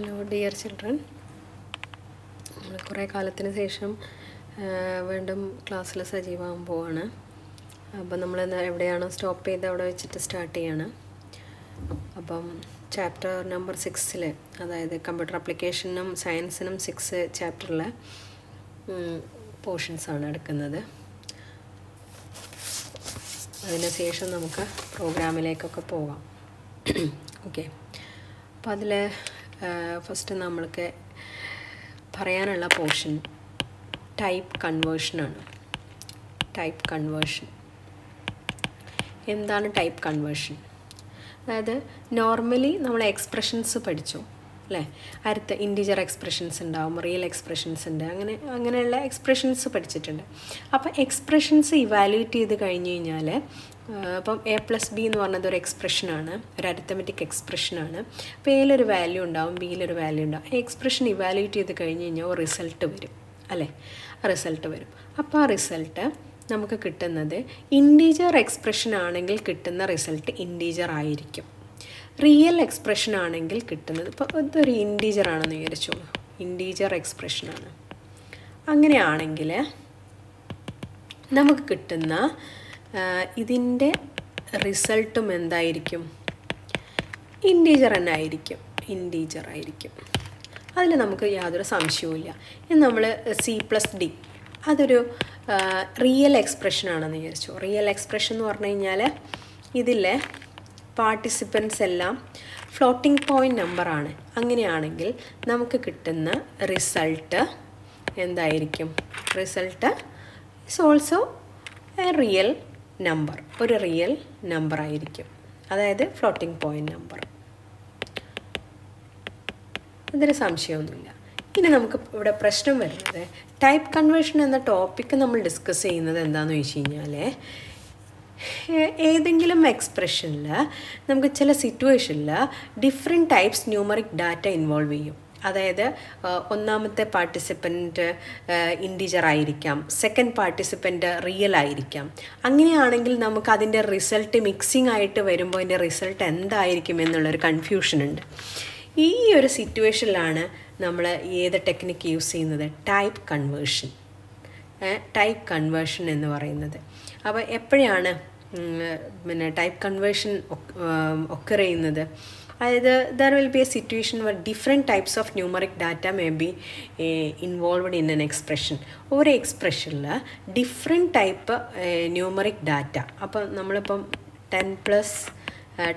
Hello dear children നമ്മൾ കുറേ കാലത്തിന് ശേഷം വീണ്ടും ക്ലാസ്സിൽ സജീവമാകാൻ പോവാണ്. അപ്പം നമ്മൾ എവിടെയാണോ സ്റ്റോപ്പ് ചെയ്ത് അവിടെ വെച്ചിട്ട് സ്റ്റാർട്ട് ചെയ്യാണ്. അപ്പം ചാപ്റ്റർ നമ്പർ സിക്സിൽ അതായത് കമ്പ്യൂട്ടർ അപ്ലിക്കേഷനും സയൻസിനും സിക്സ് ചാപ്റ്ററിലെ പോർഷൻസാണ് എടുക്കുന്നത്. അതിന് ശേഷം നമുക്ക് പ്രോഗ്രാമിലേക്കൊക്കെ പോകാം. ഓക്കെ അപ്പോൾ അതിൽ ഫസ്റ്റ് നമ്മൾക്ക് പറയാനുള്ള പോർഷൻ ടൈപ്പ് കൺവേർഷനാണ് ടൈപ്പ് കൺവേർഷൻ എന്താണ് ടൈപ്പ് കൺവേർഷൻ അതായത് നോർമലി നമ്മൾ എക്സ്പ്രഷൻസ് പഠിച്ചു അല്ലേ? അടുത്ത ഇൻഡിജർ എക്സ്പ്രഷൻസ് ഉണ്ടാവും റിയൽ എക്സ്പ്രഷൻസ് ഉണ്ട് അങ്ങനെ അങ്ങനെയുള്ള എക്സ്പ്രഷൻസ് പഠിച്ചിട്ടുണ്ട്. അപ്പോൾ എക്സ്പ്രഷൻസ് ഇവാലുവേറ്റ് ചെയ്ത് കഴിഞ്ഞ് കഴിഞ്ഞാൽ അപ്പം എ പ്ലസ് ബി എന്ന് പറഞ്ഞത് ഒരു എക്സ്പ്രഷനാണ് ഒരു അരിത്തമെറ്റിക് എക്സ്പ്രഷനാണ് അപ്പോൾ എയിലൊരു വാല്യൂ ഉണ്ടാവും ബിയിലൊരു വാല്യൂ ഉണ്ടാവും. ആ എക്സ്പ്രഷൻ ഇവാലുവേറ്റ് ചെയ്ത് കഴിഞ്ഞ് കഴിഞ്ഞാൽ റിസൾട്ട് വരും അല്ലേ? റിസൾട്ട് വരും. അപ്പോൾ ആ റിസൾട്ട് നമുക്ക് കിട്ടുന്നത് ഇൻഡീജർ എക്സ്പ്രഷൻ ആണെങ്കിൽ കിട്ടുന്ന റിസൾട്ട് ഇൻഡീജർ ആയിരിക്കും. റിയൽ എക്സ്പ്രഷൻ ആണെങ്കിൽ കിട്ടുന്നത് ഇപ്പോൾ ഇതൊരു ഇൻഡീജർ ആണെന്ന് വിചാരിച്ചോളൂ ഇൻഡീജർ എക്സ്പ്രഷനാണ് അങ്ങനെയാണെങ്കിൽ നമുക്ക് കിട്ടുന്ന ഇതിന്റെ റിസൾട്ടും എന്തായിരിക്കും? ഇന്റീജർ തന്നെ ആയിരിക്കും. ഇന്റീജർ ആയിരിക്കും. അതിൽ നമുക്ക് യാതൊരു സംശയവുമില്ല ഇനി നമ്മൾ സി പ്ലസ് ഡി അതൊരു റിയൽ എക്സ്പ്രഷൻ ആണെന്ന് വിചാരിച്ചു. റിയൽ എക്സ്പ്രഷൻ എന്ന് പറഞ്ഞു കഴിഞ്ഞാൽ ഇതിലെ പാർട്ടിസിപ്പൻസ് എല്ലാം ഫ്ലോട്ടിംഗ് പോയിന്റ് നമ്പറാണ് അങ്ങനെയാണെങ്കിൽ നമുക്ക് കിട്ടുന്ന റിസൾട്ട് എന്തായിരിക്കും? Result is also a real number ഒരു റിയൽ നമ്പർ ആയിരിക്കും. അതായത് ഫ്ലോട്ടിംഗ് പോയിന്റ് നമ്പർ അതിന് സംശയമൊന്നുമില്ല. ഇനി നമുക്ക് ഇവിടെ പ്രശ്നം വരുന്നത് ടൈപ്പ് കൺവേർഷൻ എന്ന ടോപ്പിക്ക് നമ്മൾ ഡിസ്കസ് ചെയ്യുന്നത് എന്താണെന്ന് വെച്ച് കഴിഞ്ഞാൽ ഏതെങ്കിലും എക്സ്പ്രഷനിൽ നമുക്ക് ചില സിറ്റുവേഷനിൽ different types numeric data involve ചെയ്യും. അതായത് ഒന്നാമത്തെ പാർട്ടിസിപ്പന്റ് ഇൻഡിജർ ആയിരിക്കാം. സെക്കൻഡ് പാർട്ടിസിപ്പന്റ് റിയൽ ആയിരിക്കാം. അങ്ങനെയാണെങ്കിൽ നമുക്ക് അതിന്റെ റിസൾട്ട് മിക്സിംഗ് ആയിട്ട് വരുമ്പോൾ അതിന്റെ റിസൾട്ട് എന്തായിരിക്കും എന്നുള്ളൊരു കൺഫ്യൂഷൻ ഉണ്ട്. ഈ ഒരു സിറ്റുവേഷനിലാണ് നമ്മൾ ഏത് ടെക്നിക്ക് യൂസ് ചെയ്യുന്നത്? ടൈപ്പ് കൺവേർഷൻ ടൈപ്പ് കൺവേർഷൻ എന്ന് പറയുന്നത്. അപ്പോൾ എപ്പോഴാണ് പിന്നെ ടൈപ്പ് കൺവേർഷൻ ഒക്കർ ചെയ്യുന്നത്? അതായത് there will be a situation where different types of numeric data may be involved in an expression ഒരു എക്സ്പ്രഷനിൽ ഡിഫറെന്റ് ടൈപ്പ് ന്യൂമറിക് ഡാറ്റ അപ്പം നമ്മളിപ്പം ten plus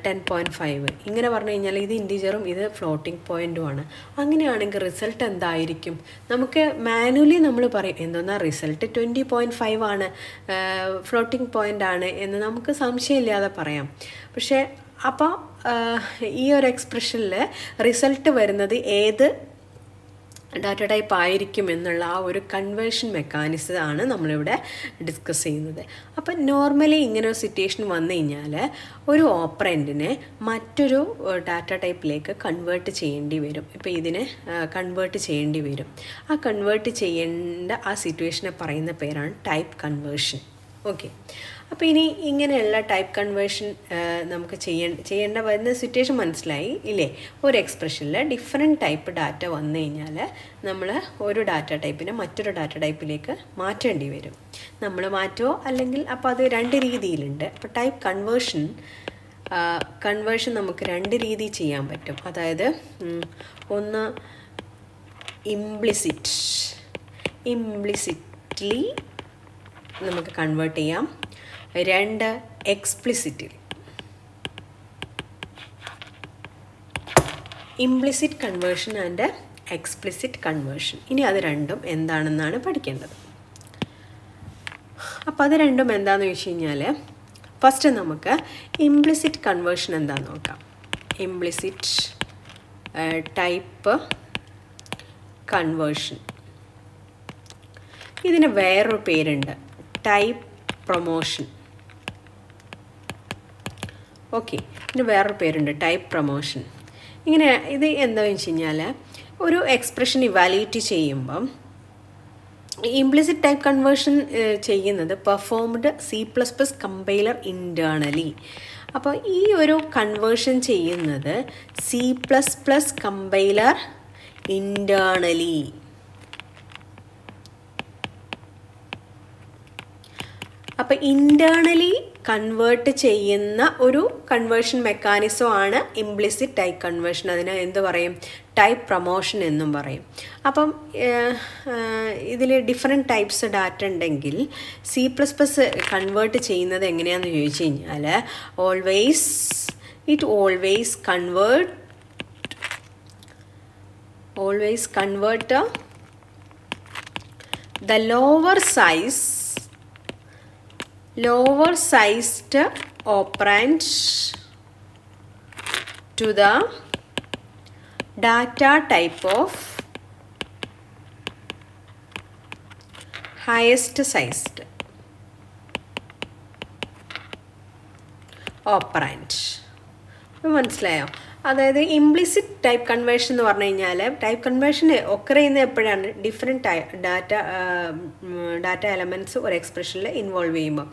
ten point five ഇങ്ങനെ പറഞ്ഞു കഴിഞ്ഞാൽ ഇത് ഇന്റീജറും ഇത് ഫ്ലോട്ടിംഗ് പോയിന്റുമാണ് അങ്ങനെയാണെങ്കിൽ റിസൾട്ട് എന്തായിരിക്കും? നമുക്ക് മാനുവലി നമ്മൾ പറയും എന്തെന്നാ റിസൾട്ട് ട്വന്റി പോയിന്റ് ഫൈവ് ആണ് ഫ്ലോട്ടിംഗ് പോയിന്റ് ആണ് എന്ന് നമുക്ക് സംശയമില്ലാതെ പറയാം. പക്ഷേ അപ്പോൾ ഈ ഒരു എക്സ്പ്രഷനിൽ റിസൾട്ട് വരുന്നത് ഏത് ഡാറ്റ ടൈപ്പ് ആയിരിക്കും എന്നുള്ള ആ ഒരു കൺവേർഷൻ മെക്കാനിസം ആണ് നമ്മളിവിടെ ഡിസ്കസ് ചെയ്യുന്നത്. അപ്പം നോർമലി ഇങ്ങനെ ഒരു സിറ്റുവേഷൻ വന്നു കഴിഞ്ഞാൽ ഒരു ഓപ്പറന്റിനെ മറ്റൊരു ഡാറ്റ ടൈപ്പിലേക്ക് കൺവേർട്ട് ചെയ്യേണ്ടി വരും. ഇപ്പോൾ ഇതിനെ കൺവേർട്ട് ചെയ്യേണ്ടി വരും. ആ കൺവേർട്ട് ചെയ്യേണ്ട ആ സിറ്റുവേഷനെ പറയുന്ന പേരാണ് ടൈപ്പ് കൺവേർഷൻ ഓക്കെ അപ്പോൾ ഇനി ഇങ്ങനെയുള്ള ടൈപ്പ് കൺവേർഷൻ നമുക്ക് ചെയ്യ ചെയ്യേണ്ട വരുന്ന സിറ്റുവേഷൻ മനസ്സിലായി ഇല്ലേ? ഒരു എക്സ്പ്രഷനിൽ ഡിഫറെന്റ് ടൈപ്പ് ഡാറ്റ വന്നു കഴിഞ്ഞാൽ നമ്മൾ ഒരു ഡാറ്റ ടൈപ്പിനെ മറ്റൊരു ഡാറ്റ ടൈപ്പിലേക്ക് മാറ്റേണ്ടി വരും. നമ്മൾ മാറ്റുമോ അല്ലെങ്കിൽ അപ്പോൾ അത് രണ്ട് രീതിയിലുണ്ട്. അപ്പോൾ ടൈപ്പ് കൺവേർഷൻ കൺവേർഷൻ നമുക്ക് രണ്ട് രീതി ചെയ്യാൻ പറ്റും. അതായത് ഒന്ന് ഇംപ്ലിസിറ്റ് ഇംപ്ലിസിറ്റ്ലി നമുക്ക് കൺവേർട്ട് ചെയ്യാം. രണ്ട് എക്സ്പ്ലിസിറ്റിൽ implicit conversion and explicit conversion ഇനി അത് രണ്ടും എന്താണെന്നാണ് പഠിക്കേണ്ടത്. അപ്പോൾ അത് രണ്ടും എന്താണെന്ന് വെച്ച് കഴിഞ്ഞാൽ ഫസ്റ്റ് നമുക്ക് ഇംപ്ലിസിറ്റ് കൺവേർഷൻ എന്താണെന്ന് നോക്കാം. ഇംപ്ലിസിറ്റ് ടൈപ്പ് കൺവേർഷൻ ഇതിന് വേറൊരു പേരുണ്ട്. ടൈപ്പ് പ്രൊമോഷൻ ഓക്കെ ഇതിന് വേറൊരു പേരുണ്ട്. ടൈപ്പ് പ്രൊമോഷൻ ഇങ്ങനെ ഇത് എന്താ വെച്ച് കഴിഞ്ഞാൽ ഒരു എക്സ്പ്രഷൻ ഇവാലുവേറ്റ് ചെയ്യുമ്പം ഇംപ്ലിസിറ്റ് ടൈപ്പ് കൺവേർഷൻ ചെയ്യുന്നത് performed C plus plus compiler internally അപ്പോൾ ഈ ഒരു കൺവേർഷൻ ചെയ്യുന്നത് C plus plus compiler internally അപ്പോൾ ഇന്റേർണലി കൺവേർട്ട് ചെയ്യുന്ന ഒരു കൺവേർഷൻ മെക്കാനിസം ആണ് ഇംപ്ലിസിറ്റ് ടൈപ്പ് കൺവേർഷൻ അതിന് എന്ത് പറയും? ടൈപ്പ് പ്രൊമോഷൻ എന്നും പറയും. അപ്പം ഇതിൽ ഡിഫറെന്റ് ടൈപ്സ് ഡാറ്റ ഉണ്ടെങ്കിൽ സി പ്ലസ് പ്ലസ് കൺവേർട്ട് ചെയ്യുന്നത് എങ്ങനെയാണെന്ന് ചോദിച്ചു കഴിഞ്ഞാൽ always it always convert always convert the lower size lower sized operand to the data type of highest sized operand മനസ്സിലായോ അതായത് ഇംപ്ലിസിറ്റ് ടൈപ്പ് കൺവേർഷൻ എന്ന് പറഞ്ഞു കഴിഞ്ഞാൽ ടൈപ്പ് കൺവേർഷൻ ഒക്കെ ചെയ്യുന്ന എപ്പോഴാണ്? ഡിഫറെന്റ് ഡാറ്റ ഡാറ്റ എലമെന്റ്സ് ഒരു എക്സ്പ്രഷനിൽ ഇൻവോൾവ് ചെയ്യുമ്പോൾ.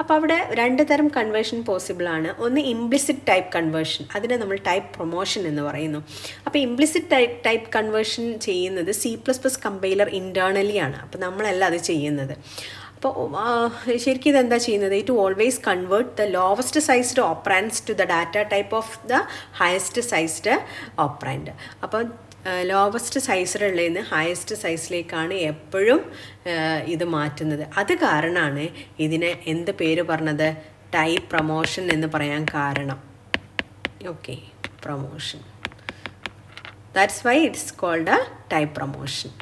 അപ്പോൾ അവിടെ രണ്ട് തരം കൺവേർഷൻ പോസിബിളാണ് ഒന്ന് ഇംപ്ലിസിറ്റ് ടൈപ്പ് കൺവേർഷൻ അതിനെ നമ്മൾ ടൈപ്പ് പ്രൊമോഷൻ എന്ന് പറയുന്നു. അപ്പോൾ ഇംപ്ലിസിറ്റ് ടൈപ്പ് ടൈപ്പ് കൺവേർഷൻ ചെയ്യുന്നത് C plus plus compiler internally ആണ്. അപ്പോൾ നമ്മളല്ല അത് ചെയ്യുന്നത്. അപ്പോൾ ശരിക്കും ഇതെന്താ ചെയ്യുന്നത്? It always convert the lowest sized operands to the data type of the highest sized operand അപ്പോൾ ലോവസ്റ്റ് സൈസിലുള്ളതിൽ നിന്ന് ഹയസ്റ്റ് സൈസിലേക്കാണ് എപ്പോഴും ഇത് മാറ്റുന്നത്. അത് കാരണമാണ് ഇതിനെ എന്ത് പേര് പറഞ്ഞത്? ടൈപ്പ് പ്രൊമോഷൻ എന്ന് പറയാൻ കാരണം. Okay promotion that's why it's called a type promotion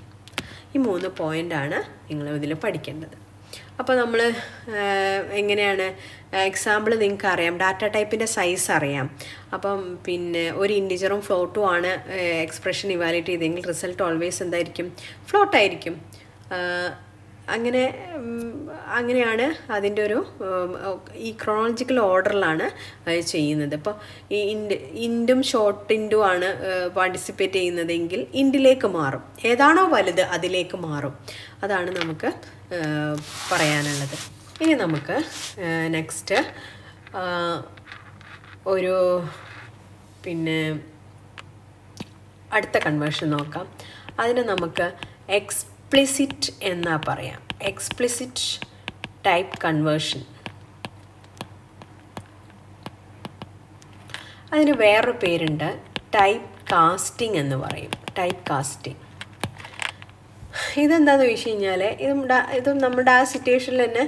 ഈ മൂന്ന് പോയിന്റാണ് നിങ്ങൾ ഇതിൽ പഠിക്കേണ്ടത്. അപ്പോൾ നമ്മൾ എങ്ങനെയാണ് എക്സാമ്പിൾ നിങ്ങൾക്ക് അറിയാം. ഡാറ്റ ടൈപ്പിന്റെ സൈസ് അറിയാം. അപ്പം പിന്നെ ഒരു ഇൻഡിജറും ഫ്ലോട്ടും ആണ് എക്സ്പ്രഷൻ ഇവാലുവേറ്റ് ചെയ്തെങ്കിൽ റിസൾട്ട് ഓൾവേസ് എന്തായിരിക്കും? ഫ്ലോട്ടായിരിക്കും അങ്ങനെ അങ്ങനെയാണ് അതിന്റെ ഒരു ഈ ക്രോണോളജിക്കൽ ഓർഡറിലാണ് ചെയ്യുന്നത്. ഇപ്പോൾ ഈ ഇൻഡ് ഇൻഡും ഷോർട്ട് ഇൻഡും ആണ് പാർട്ടിസിപ്പേറ്റ് ചെയ്യുന്നതെങ്കിൽ ഇൻഡിലേക്ക് മാറും. ഏതാണോ വലുത് അതിലേക്ക് മാറും. അതാണ് നമുക്ക് പറയാനുള്ളത്. ഇനി നമുക്ക് നെക്സ്റ്റ് ഒരു പിന്നെ അടുത്ത കൺവേർഷൻ നോക്കാം. അതിന് നമുക്ക് എക്സ്പ്ലിസിറ്റ് എന്നാ പറയാം. എക്സ്പ്ലിസിറ്റ് ടൈപ്പ് കൺവേർഷൻ അതിന് വേറൊരു പേരുണ്ട്. ടൈപ്പ് കാസ്റ്റിംഗ് എന്ന് പറയും. ടൈപ്പ് കാസ്റ്റിംഗ് ഇതെന്താണെന്ന് ചോദിച്ചു കഴിഞ്ഞാൽ ഇതും ഇതും നമ്മുടെ ആ സിറ്റുവേഷനിൽ തന്നെ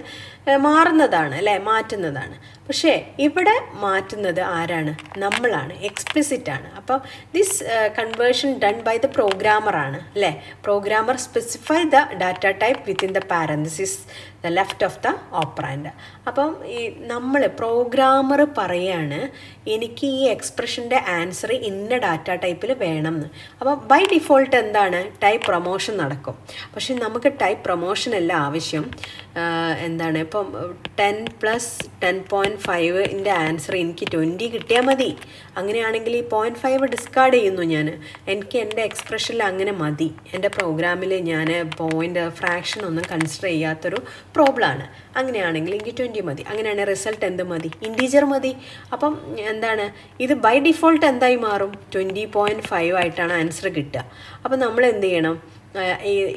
മാറുന്നതാണ് അല്ലേ? മാറ്റുന്നതാണ്. പക്ഷേ ഇവിടെ മാറ്റുന്നത് ആരാണ്? നമ്മളാണ് എക്സ്പ്ലിസിറ്റ് ആണ്. അപ്പോൾ this conversion done by the programmer ആണ് അല്ലേ? Programmer specify the data type within the parenthesis the left of the operand അപ്പം ഈ നമ്മൾ പ്രോഗ്രാമർ പറയാണ് എനിക്ക് ഈ എക്സ്പ്രഷന്റെ ആൻസർ ഇന്ന ഡാറ്റ ടൈപ്പിൽ വേണം എന്ന് അപ്പം ബൈ ഡിഫോൾട്ട് എന്താണ്? ടൈപ്പ് പ്രൊമോഷൻ നടക്കും. പക്ഷെ നമുക്ക് ടൈപ്പ് പ്രൊമോഷൻ അല്ല ആവശ്യം. എന്താണ്? ഇപ്പം ടെൻ പ്ലസ് ടെൻ പോയിന്റ് ഫൈവിന്റെ ആൻസർ എനിക്ക് ട്വന്റി കിട്ടിയാൽ മതി. അങ്ങനെയാണെങ്കിൽ ഈ പോയിന്റ് ഫൈവ് ഡിസ്കാർഡ് ചെയ്യുന്നു ഞാൻ. എനിക്ക് എന്റെ എക്സ്പ്രഷനിൽ അങ്ങനെ മതി. എന്റെ പ്രോഗ്രാമിൽ ഞാൻ പോയിന്റ് ഫ്രാക്ഷൻ ഒന്നും കൺസിഡർ ചെയ്യാത്തൊരു പ്രോബ്ലമാണ് അങ്ങനെയാണെങ്കിൽ എനിക്ക് ട്വന്റി മതി. അങ്ങനെയാണെങ്കിൽ റിസൾട്ട് എന്ത് മതി? ഇന്റീജർ മതി. അപ്പം എന്താണ്? ഇത് ബൈ ഡിഫോൾട്ട് എന്തായി മാറും? ട്വന്റി പോയിന്റ് ഫൈവ് ആയിട്ടാണ് ആൻസർ കിട്ടുക. അപ്പം നമ്മൾ എന്ത് ചെയ്യണം?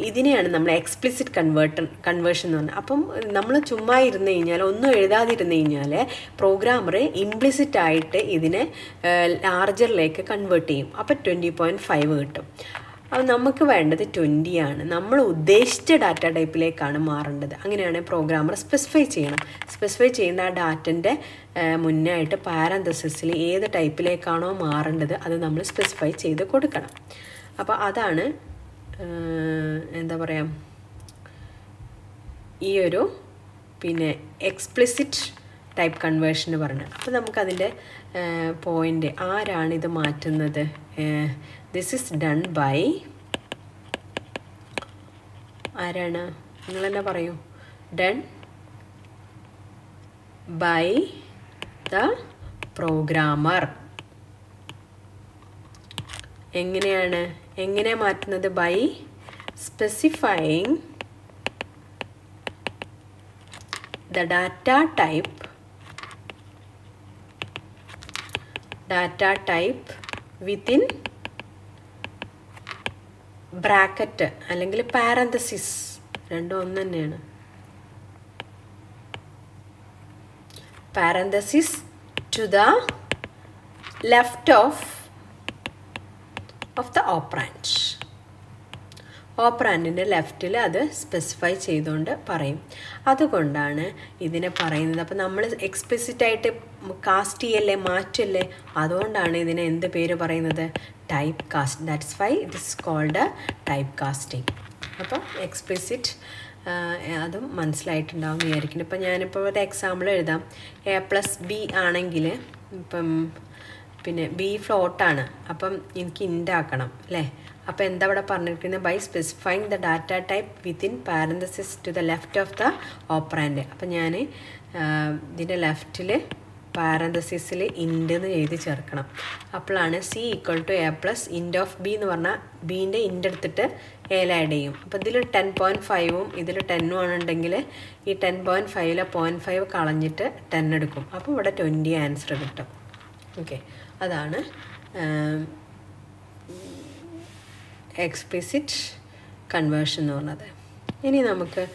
ഇതിനെയാണ് നമ്മൾ എക്സ്പ്ലിസിറ്റ് കൺവേർട്ടൺ കൺവേർഷൻ എന്ന് പറഞ്ഞത്. അപ്പം നമ്മൾ ചുമ്മാ ഇരുന്ന് കഴിഞ്ഞാൽ ഒന്നും എഴുതാതിരുന്ന് കഴിഞ്ഞാൽ പ്രോഗ്രാമർ ഇംപ്ലിസിറ്റ് ആയിട്ട് ഇതിനെ ലാർജറിലേക്ക് കൺവേർട്ട് ചെയ്യും. അപ്പോൾ ട്വന്റി പോയിന്റ് ഫൈവ് കിട്ടും. അപ്പോൾ നമുക്ക് വേണ്ടത് ട്വന്റി ആണ്. നമ്മൾ ഉദ്ദേശിച്ച ഡാറ്റ ടൈപ്പിലേക്കാണ് മാറേണ്ടത്. അങ്ങനെയാണ് പ്രോഗ്രാമർ സ്പെസിഫൈ ചെയ്യണം. സ്പെസിഫൈ ചെയ്യുന്ന ആ ഡാറ്റന്റെ മുന്നേ ആയിട്ട് പാരന്തസിൽ ഏത് ടൈപ്പിലേക്കാണോ മാറേണ്ടത് അത് നമ്മൾ സ്പെസിഫൈ ചെയ്ത് കൊടുക്കണം. അപ്പോൾ അതാണ് എന്താ പറയുക ഈ ഒരു പിന്നെ എക്സ്പ്ലിസിറ്റ് ടൈപ്പ് കൺവേർഷൻ പറഞ്ഞു. അപ്പോൾ നമുക്കതിന്റെ പോയിന്റ് ആരാണ് ഇത് മാറ്റുന്നത്? ദിസ് ഇസ് ഡൺ ബൈ ആരാണ്? നിങ്ങൾ തന്നെ പറയൂ? ഡൺ ബൈ ദ പ്രോഗ്രാമർ എങ്ങനെയാണ്? എങ്ങനെ മാറ്റുന്നത്? By specifying the data type data type within bracket അല്ലെങ്കിൽ പാരന്തസിസ് രണ്ടും ഒന്ന് തന്നെയാണ്. Parenthesis to the left of of the operand ഓപ്പറാൻഡിന്റെ ലെഫ്റ്റിൽ അത് സ്പെസിഫൈ ചെയ്തുകൊണ്ട് പറയും. അതുകൊണ്ടാണ് ഇതിനെ പറയുന്നത്. അപ്പോൾ നമ്മൾ എക്സ്പ്ലിസിറ്റായിട്ട് കാസ്റ്റ് ചെയ്യല്ലേ മാറ്റല്ലേ? അതുകൊണ്ടാണ് ഇതിനെ എന്ത് പേര് പറയുന്നത്? Type cast that's why it is called type casting അപ്പം എക്സ്പ്ലിസിറ്റ് അതും മനസ്സിലായിട്ടുണ്ടാവും വിചാരിക്കുന്നു. ഇപ്പം ഞാനിപ്പോൾ ഒരു എക്സാമ്പിൾ എഴുതാം. എ പ്ലസ് ബി ആണെങ്കിൽ ഇപ്പം പിന്നെ ബി ഫ്ലോട്ടാണ് അപ്പം എനിക്ക് ആക്കണം അല്ലേ? അപ്പോൾ എന്താ ഇവിടെ പറഞ്ഞിരിക്കുന്നത്? By specifying the data type within parenthesis to the left of the operand അപ്പം ഞാൻ ഇതിന്റെ ലെഫ്റ്റിൽ പാരന്തസിസിൽ ഇൻഡ് എന്ന് എഴുതി ചേർക്കണം. അപ്പോഴാണ് C equal to A plus int of B എന്ന് പറഞ്ഞാൽ ബീന്റെ ഇൻഡ് എടുത്തിട്ട് എയിൽ ആഡ് ചെയ്യും. അപ്പോൾ ഇതിൽ ടെൻ പോയിന്റ് ഫൈവും ഇതിൽ ടെന്നും ആണെന്നുണ്ടെങ്കിൽ ഈ ടെൻ പോയിന്റ് ഫൈവിലെ പോയിന്റ് ഫൈവ് കളഞ്ഞിട്ട് ടെൻ എടുക്കും. അപ്പോൾ ഇവിടെ ട്വന്റി ആൻസർ കിട്ടും. ഓക്കെ അതാണ് എക്സ്പ്ലിസിറ്റ് കൺവേർഷൻ എന്ന് പറഞ്ഞത്. ഇനി നമുക്ക്